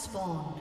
Spawned.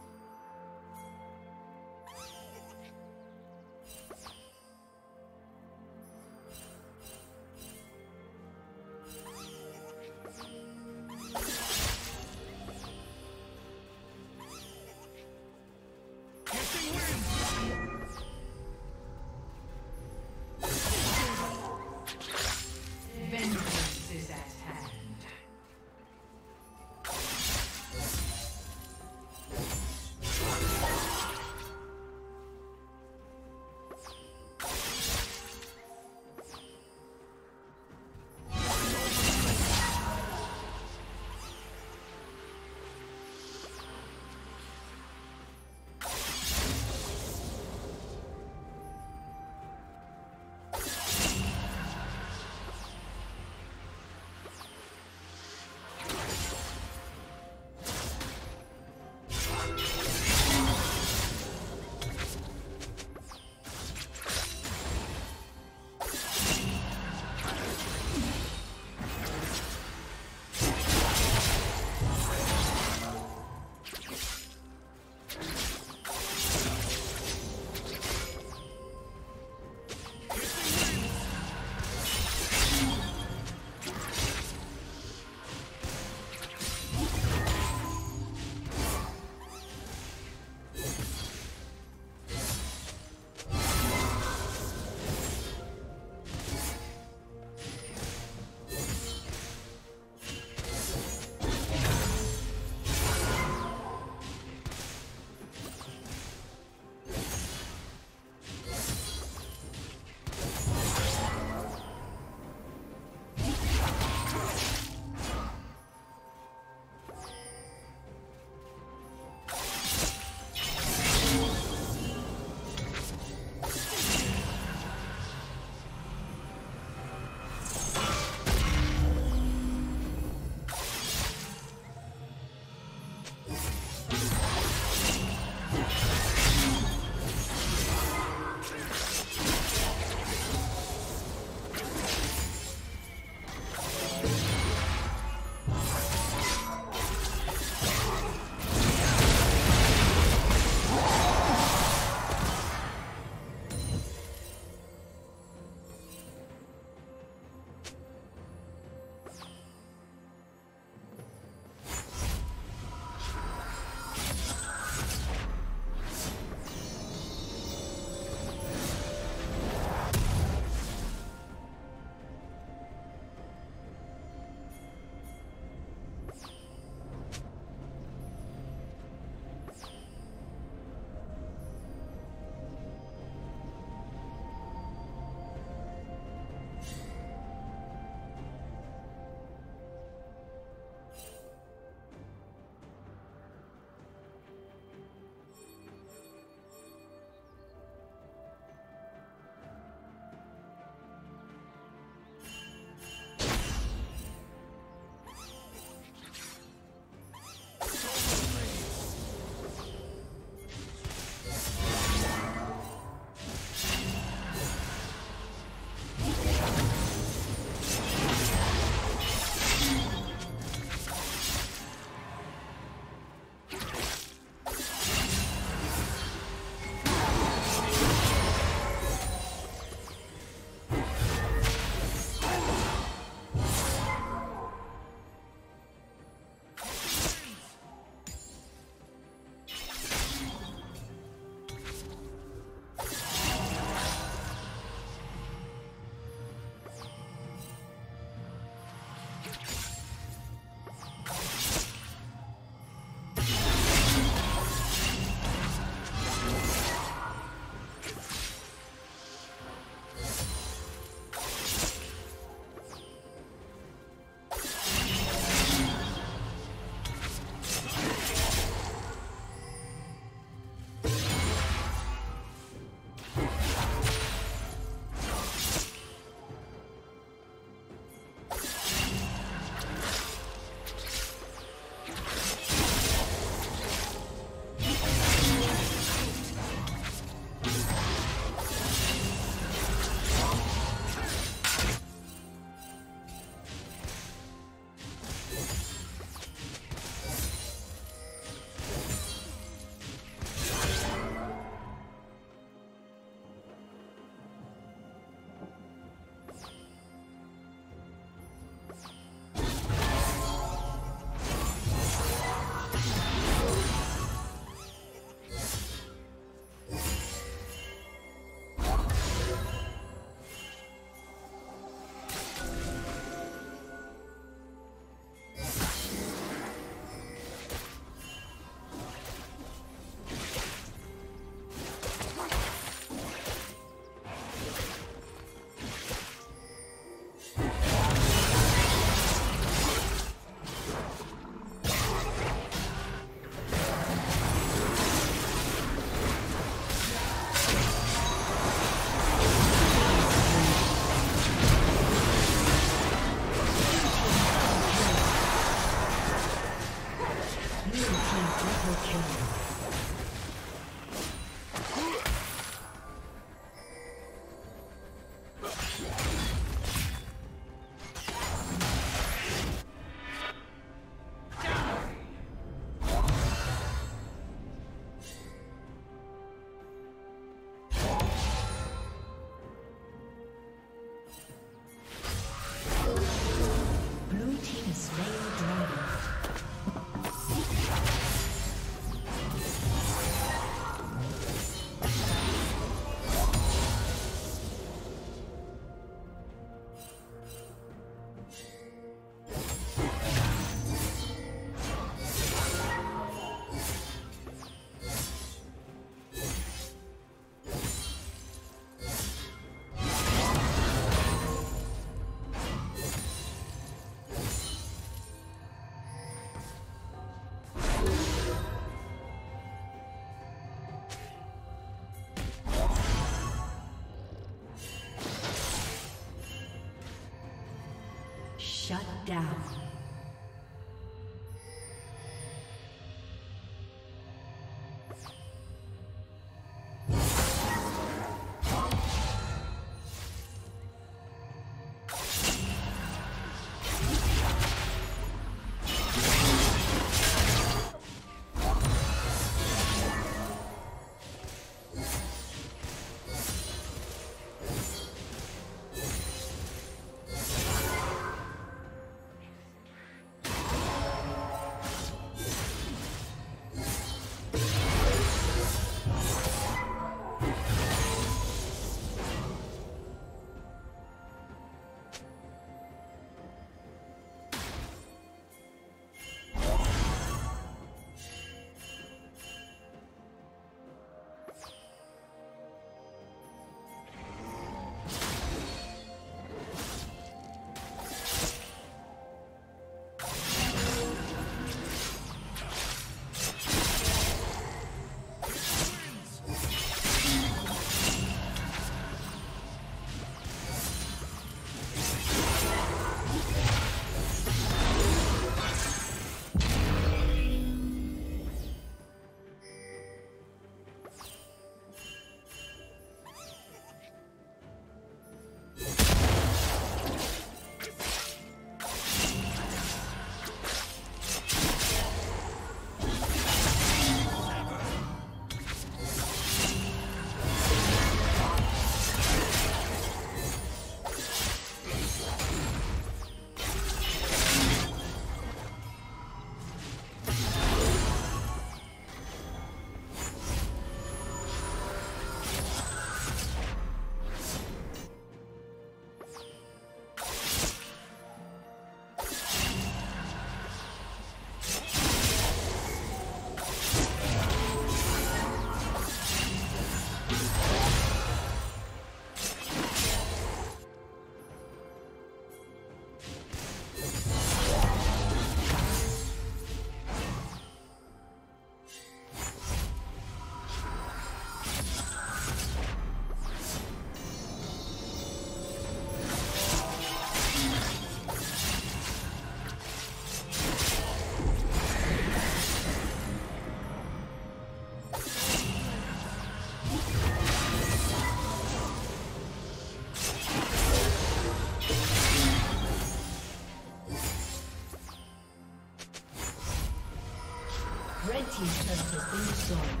destroyed.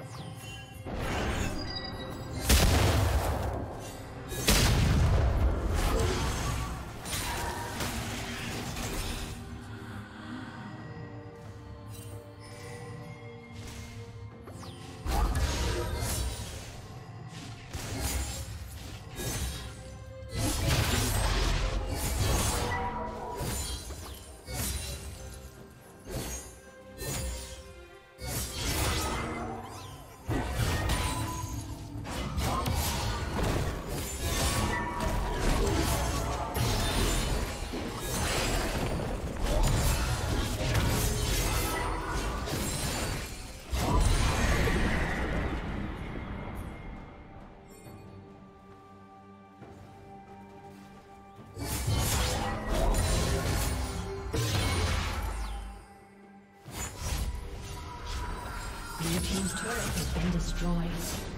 Dragon.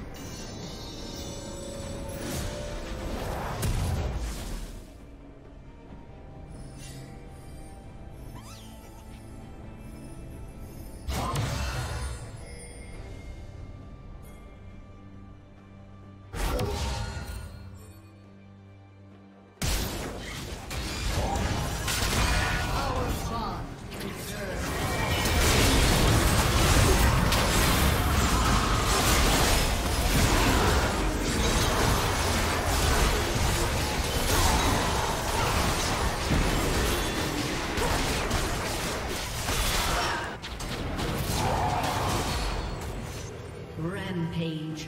Rampage.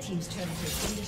Team's turret has been.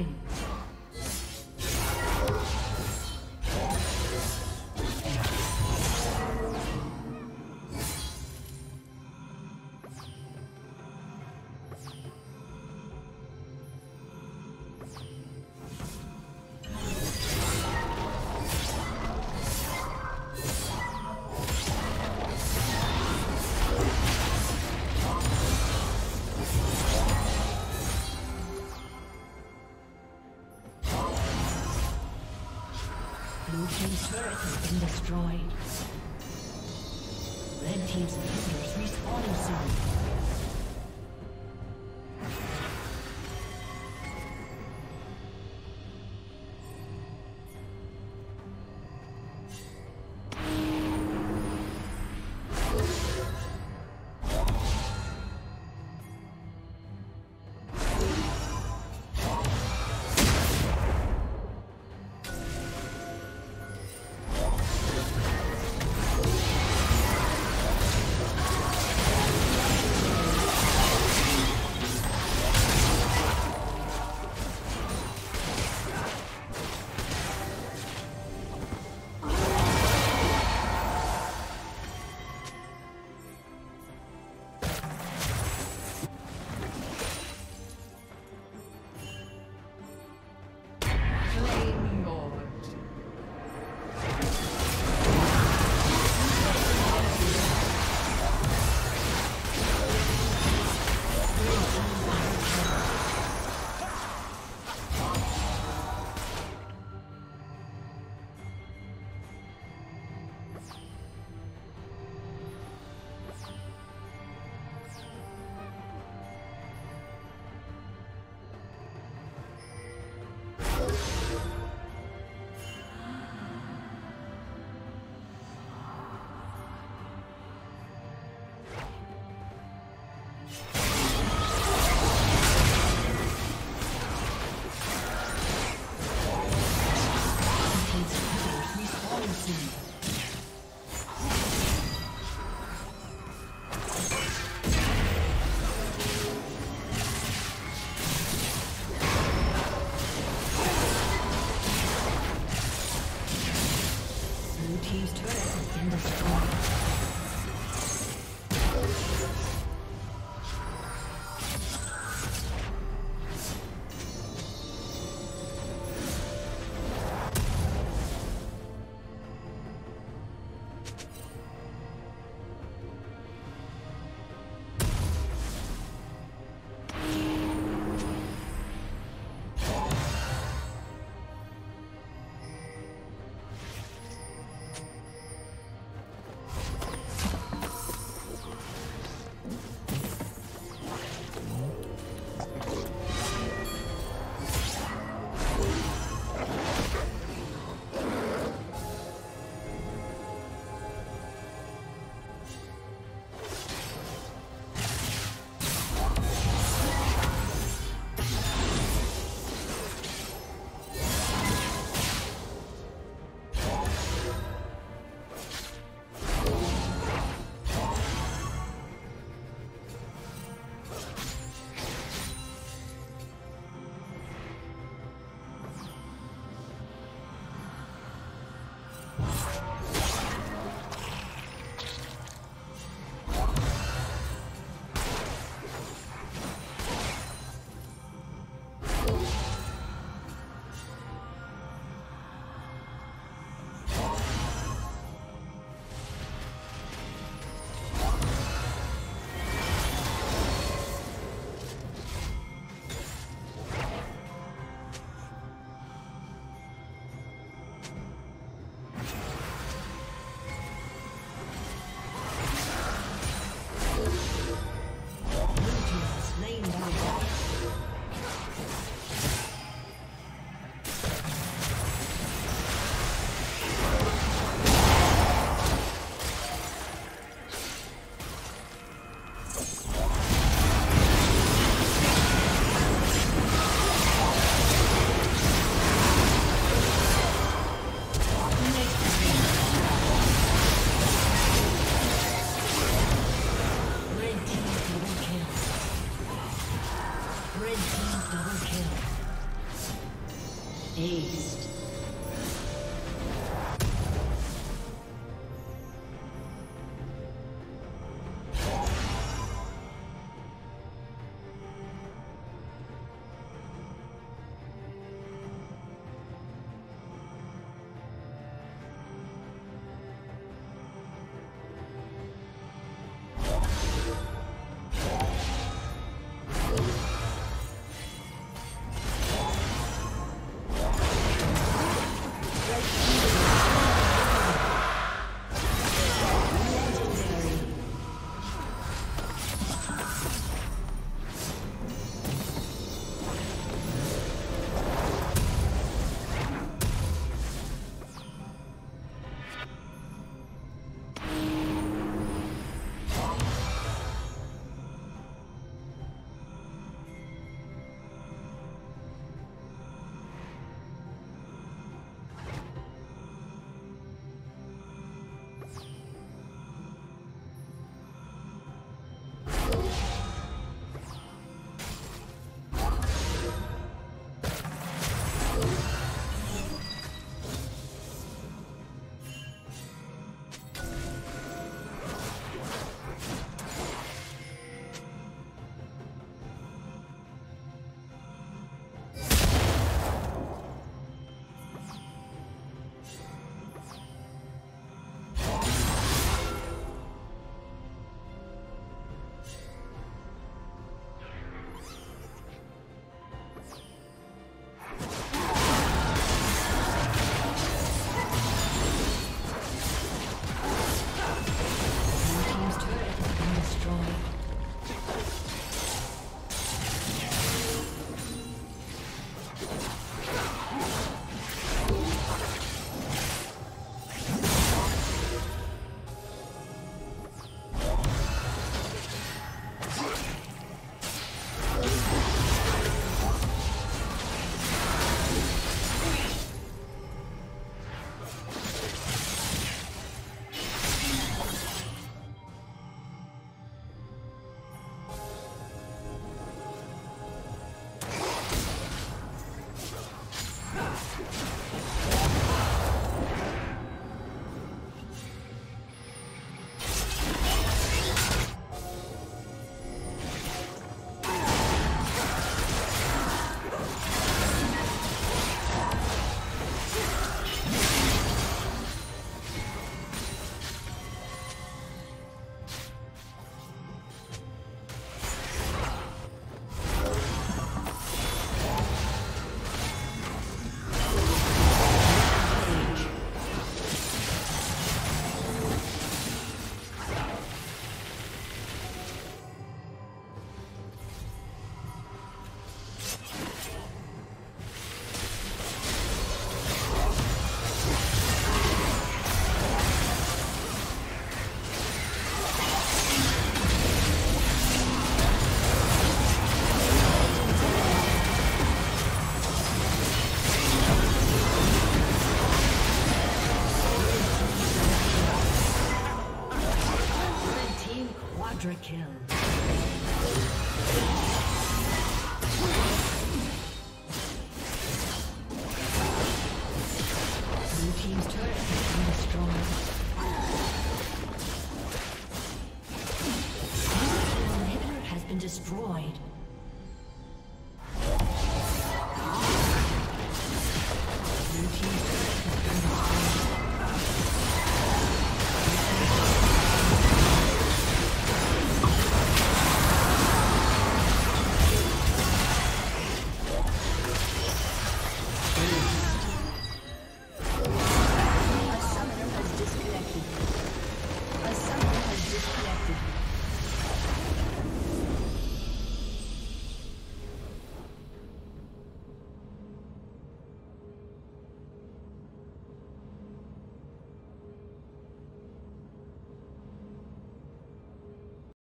Dragon.